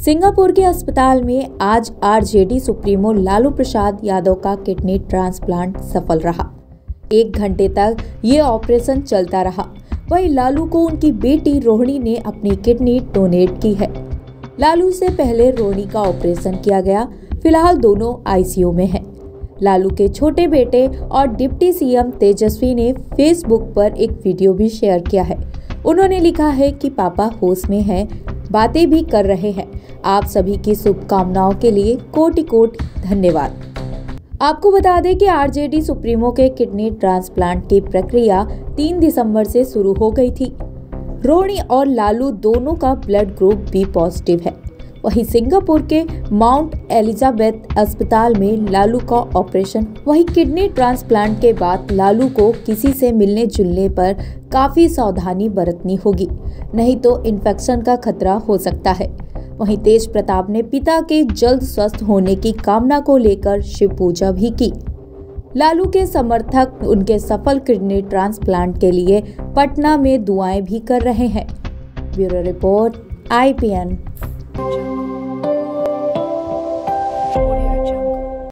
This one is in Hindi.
सिंगापुर के अस्पताल में आज आरजेडी सुप्रीमो लालू प्रसाद यादव का किडनी ट्रांसप्लांट सफल रहा। एक घंटे तक ये ऑपरेशन चलता रहा। वही लालू को उनकी बेटी रोहिणी ने अपनी किडनी डोनेट की है। लालू से पहले रोहिणी का ऑपरेशन किया गया। फ़िलहाल दोनों आईसीयू में हैं। लालू के छोटे बेटे और डिप्टी सीएम तेजस्वी ने फेसबुक पर एक वीडियो भी शेयर किया है। उन्होंने लिखा है कि पापा होश में हैं बातें भी कर रहे हैं। आप सभी की शुभकामनाओं के लिए कोटि कोटि धन्यवाद। आपको बता दें कि आरजेडी सुप्रीमो के किडनी ट्रांसप्लांट की प्रक्रिया 3 दिसंबर से शुरू हो गई थी। रोहिणी और लालू दोनों का ब्लड ग्रुप बी पॉजिटिव है। वहीं सिंगापुर के माउंट एलिजाबेथ अस्पताल में लालू का ऑपरेशन। वहीं किडनी ट्रांसप्लांट के बाद लालू को किसी से मिलने जुलने पर काफ़ी सावधानी बरतनी होगी, नहीं तो इन्फेक्शन का खतरा हो सकता है। वहीं तेज प्रताप ने पिता के जल्द स्वस्थ होने की कामना को लेकर शिव पूजा भी की। लालू के समर्थक उनके सफल किडनी ट्रांसप्लांट के लिए पटना में दुआएँ भी कर रहे हैं। Bureau report, IPN. 真。